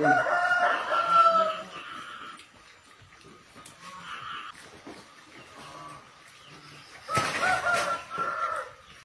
Thank you.